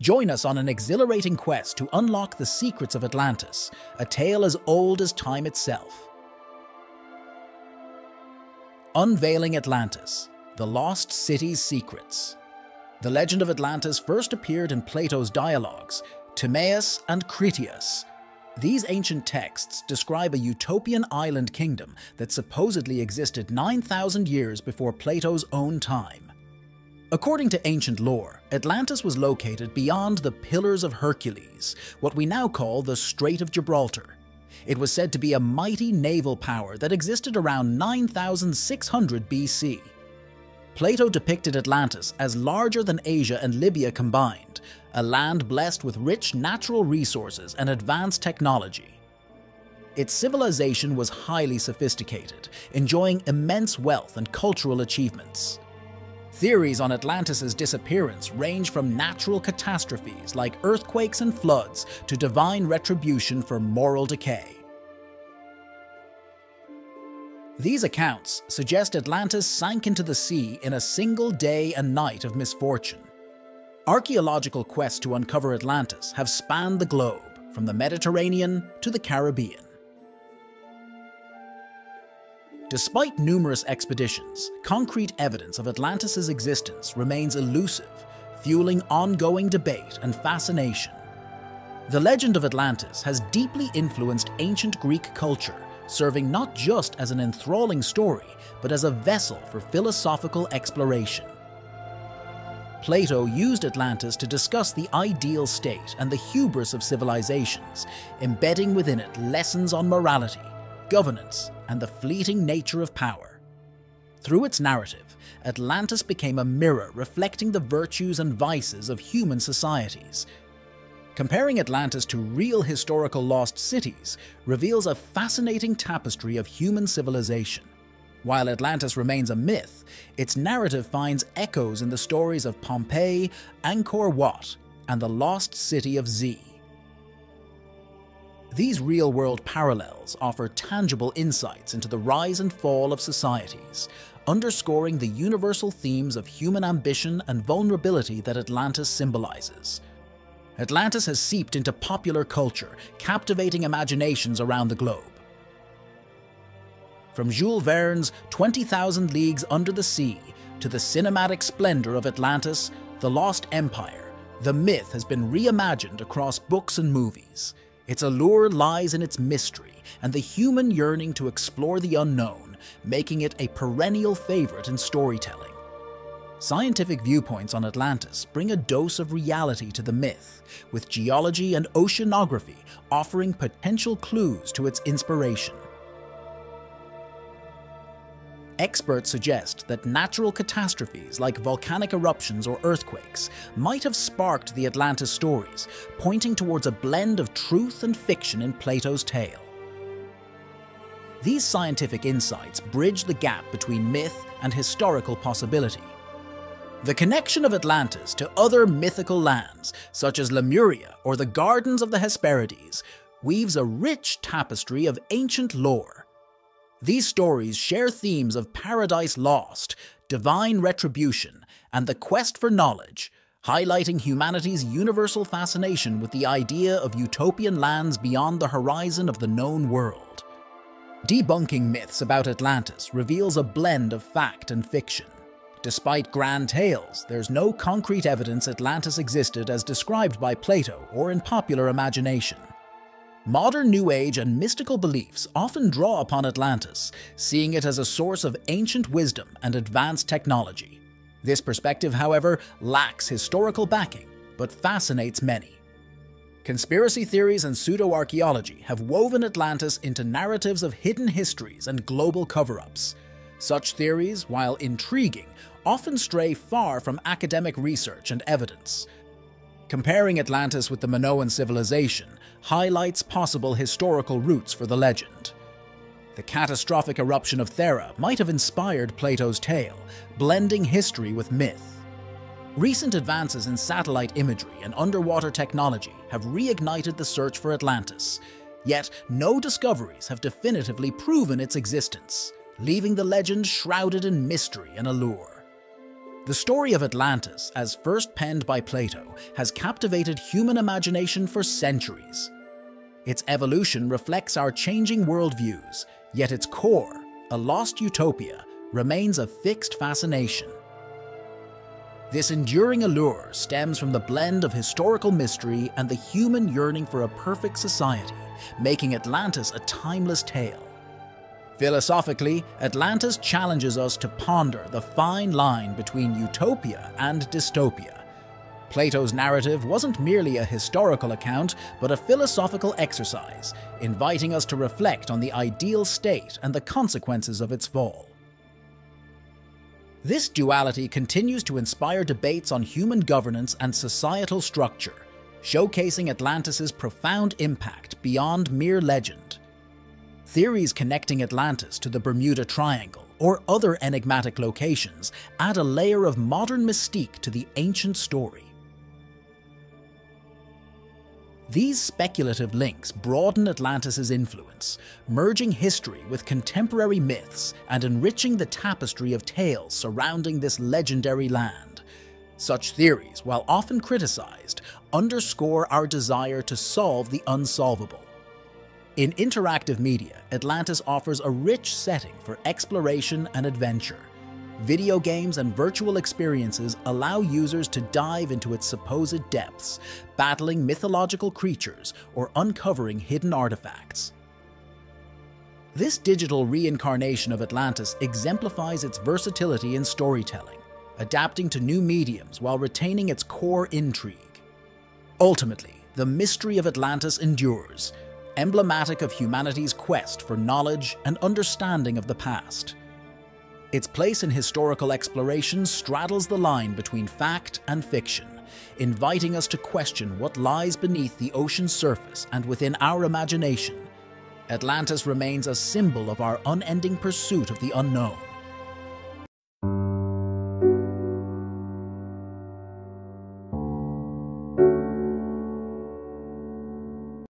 Join us on an exhilarating quest to unlock the secrets of Atlantis, a tale as old as time itself. Unveiling Atlantis, the Lost City's Secrets. The legend of Atlantis first appeared in Plato's dialogues, Timaeus and Critias. These ancient texts describe a utopian island kingdom that supposedly existed 9,000 years before Plato's own time. According to ancient lore, Atlantis was located beyond the Pillars of Hercules, what we now call the Strait of Gibraltar. It was said to be a mighty naval power that existed around 9600 BC. Plato depicted Atlantis as larger than Asia and Libya combined, a land blessed with rich natural resources and advanced technology. Its civilization was highly sophisticated, enjoying immense wealth and cultural achievements. Theories on Atlantis' disappearance range from natural catastrophes like earthquakes and floods to divine retribution for moral decay. These accounts suggest Atlantis sank into the sea in a single day and night of misfortune. Archaeological quests to uncover Atlantis have spanned the globe, from the Mediterranean to the Caribbean. Despite numerous expeditions, concrete evidence of Atlantis' existence remains elusive, fueling ongoing debate and fascination. The legend of Atlantis has deeply influenced ancient Greek culture, serving not just as an enthralling story, but as a vessel for philosophical exploration. Plato used Atlantis to discuss the ideal state and the hubris of civilizations, embedding within it lessons on morality, governance, and the fleeting nature of power. Through its narrative, Atlantis became a mirror reflecting the virtues and vices of human societies. Comparing Atlantis to real historical lost cities reveals a fascinating tapestry of human civilization. While Atlantis remains a myth, its narrative finds echoes in the stories of Pompeii, Angkor Wat, and the lost city of Z. These real-world parallels offer tangible insights into the rise and fall of societies, underscoring the universal themes of human ambition and vulnerability that Atlantis symbolizes. Atlantis has seeped into popular culture, captivating imaginations around the globe. From Jules Verne's 20,000 Leagues Under the Sea to the cinematic splendor of Atlantis, the Lost Empire, the myth has been reimagined across books and movies. Its allure lies in its mystery and the human yearning to explore the unknown, making it a perennial favorite in storytelling. Scientific viewpoints on Atlantis bring a dose of reality to the myth, with geology and oceanography offering potential clues to its inspiration. Experts suggest that natural catastrophes like volcanic eruptions or earthquakes might have sparked the Atlantis stories, pointing towards a blend of truth and fiction in Plato's tale. These scientific insights bridge the gap between myth and historical possibility. The connection of Atlantis to other mythical lands, such as Lemuria or the Gardens of the Hesperides, weaves a rich tapestry of ancient lore these stories share themes of paradise lost, divine retribution, and the quest for knowledge, highlighting humanity's universal fascination with the idea of utopian lands beyond the horizon of the known world. Debunking myths about Atlantis reveals a blend of fact and fiction. Despite grand tales, there's no concrete evidence Atlantis existed as described by Plato or in popular imagination. Modern New Age and mystical beliefs often draw upon Atlantis, seeing it as a source of ancient wisdom and advanced technology. This perspective, however, lacks historical backing, but fascinates many. Conspiracy theories and pseudo-archaeology have woven Atlantis into narratives of hidden histories and global cover-ups. Such theories, while intriguing, often stray far from academic research and evidence. Comparing Atlantis with the Minoan civilization highlights possible historical roots for the legend. The catastrophic eruption of Thera might have inspired Plato's tale, blending history with myth. Recent advances in satellite imagery and underwater technology have reignited the search for Atlantis, yet no discoveries have definitively proven its existence, leaving the legend shrouded in mystery and allure. The story of Atlantis, as first penned by Plato, has captivated human imagination for centuries. Its evolution reflects our changing worldviews, yet its core, a lost utopia, remains a fixed fascination. This enduring allure stems from the blend of historical mystery and the human yearning for a perfect society, making Atlantis a timeless tale. Philosophically, Atlantis challenges us to ponder the fine line between utopia and dystopia. Plato's narrative wasn't merely a historical account, but a philosophical exercise, inviting us to reflect on the ideal state and the consequences of its fall. This duality continues to inspire debates on human governance and societal structure, showcasing Atlantis' profound impact beyond mere legend. Theories connecting Atlantis to the Bermuda Triangle or other enigmatic locations add a layer of modern mystique to the ancient story. These speculative links broaden Atlantis' influence, merging history with contemporary myths and enriching the tapestry of tales surrounding this legendary land. Such theories, while often criticized, underscore our desire to solve the unsolvable. In interactive media, Atlantis offers a rich setting for exploration and adventure, video games and virtual experiences allow users to dive into its supposed depths, battling mythological creatures or uncovering hidden artifacts. This digital reincarnation of Atlantis exemplifies its versatility in storytelling, adapting to new mediums while retaining its core intrigue. Ultimately, the mystery of Atlantis endures, emblematic of humanity's quest for knowledge and understanding of the past. Its place in historical exploration straddles the line between fact and fiction, inviting us to question what lies beneath the ocean's surface and within our imagination. Atlantis remains a symbol of our unending pursuit of the unknown,